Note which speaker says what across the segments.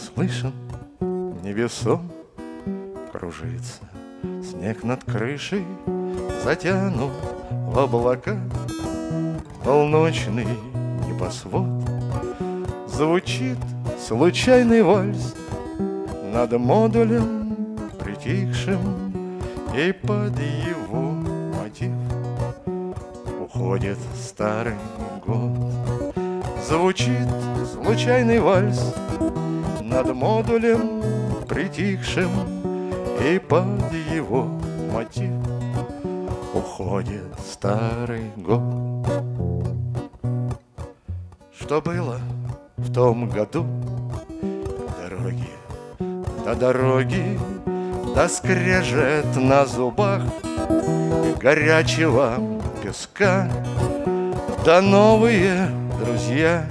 Speaker 1: слышен, невесом кружится Снег над крышей затянут в облака. Полночный небосвод Звучит случайный вальс Над модулем притихшим И под его мотив Уходит старый год. Звучит случайный вальс Над модулем притихшим И под его мотив Уходит старый год. Что было в том году? Дороги до дороги Да скрежет на зубах Горячего песка. Да новые друзья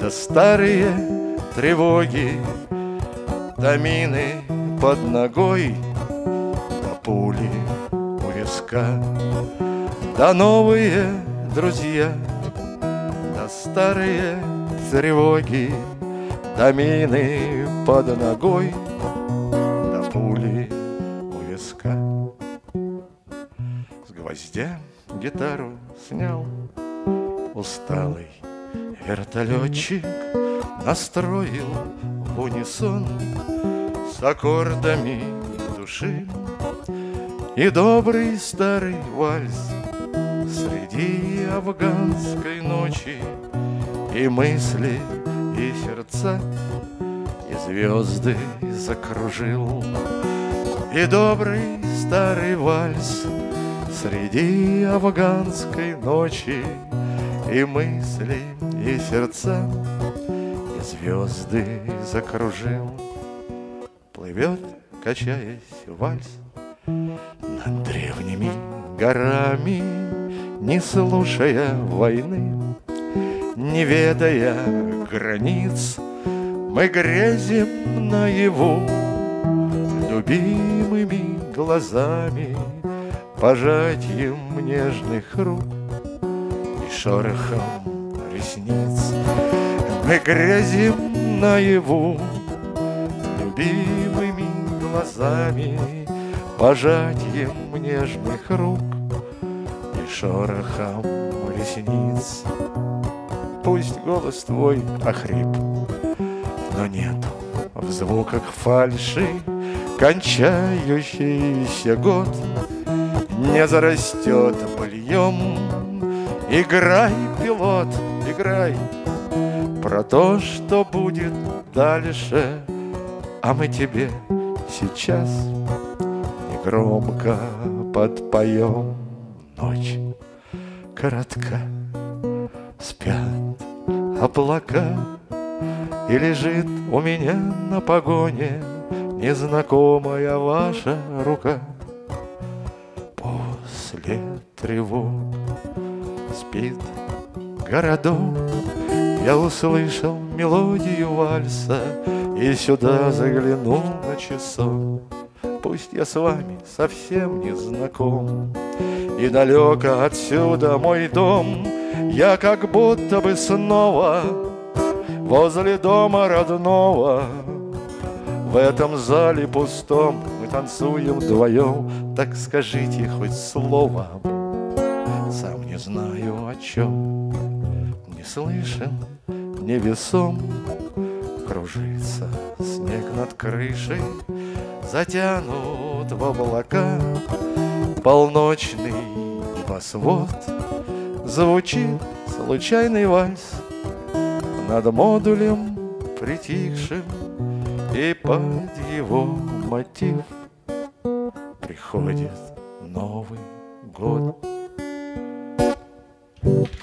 Speaker 1: Да старые тревоги Да мины под ногой Да пули у виска. Да новые друзья Да старые тревоги Да мины под ногой Да пули у виска. С гвоздя гитару снял Усталый вертолетчик Настроил в унисон С аккордами души. И добрый старый вальс Среди афганской ночи И мысли, и сердца И звезды закружил. И добрый старый вальс Среди афганской ночи И мысли, и сердца И звезды закружил. Плывет, качаясь, вальс Над древними горами Не слушая войны Не ведая границ Мы грезим наяву Любимыми глазами Пожатием нежных рук И шорохом ресниц. Мы грезим наяву Любимыми глазами Пожатием нежных рук И шорохом ресниц. Пусть голос твой охрип Но нету в звуках фальши Кончающийся год Не зарастет быльем Играй, пилот, играй Про то, что будет дальше. А мы тебе сейчас Негромко подпоем. Ночь коротка Спят облака И лежит у меня на погоне Незнакомая ваша рука. После тревог спит городок. Я услышал мелодию вальса И сюда заглянул на часок. Пусть я с вами совсем не знаком. И далеко отсюда мой дом Я как будто бы снова Возле дома родного. В этом зале пустом Мы танцуем вдвоем. Так скажите хоть слово Сам не знаю о чем Не слышен, невесом Кружится снег над крышей Затянут в облака. Полночный небосвод Звучит случайный вальс Над модулем притихшим. И под его мотив Приходит Новый год. you.